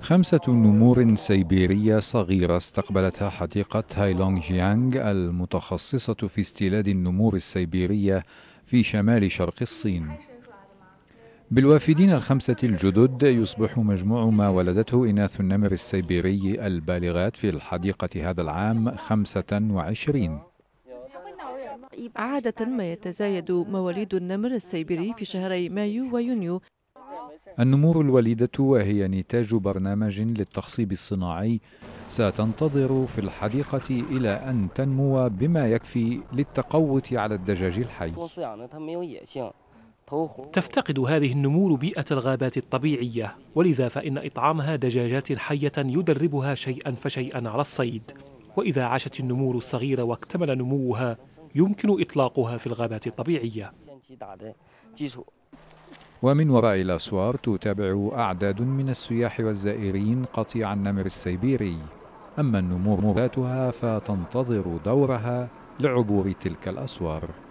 خمسة نمور سيبيرية صغيرة استقبلتها حديقة هايلونغ جيانغ المتخصصة في استيلاد النمور السيبيرية في شمال شرق الصين. بالوافدين الخمسة الجدد يصبح مجموع ما ولدته إناث النمر السيبيري البالغات في الحديقة هذا العام خمسة وعشرين عادة ما يتزايد مواليد النمر السيبيري في شهري مايو ويونيو النمور الوليدة وهي نتاج برنامج للتخصيب الصناعي. ستنتظر في الحديقة إلى أن تنمو بما يكفي للتقوت على الدجاج الحي. تفتقد هذه النمور بيئة الغابات الطبيعية ولذا فإن إطعامها دجاجات حية يدربها شيئا فشيئا على الصيد. وإذا عاشت النمور الصغيرة واكتمل نموها يمكن إطلاقها في الغابات الطبيعية. ومن وراء الأسوار تتابع أعداد من السياح والزائرين قطيع النمر السيبيري. أما النمور ذاتها فتنتظر دورها لعبور تلك الأسوار.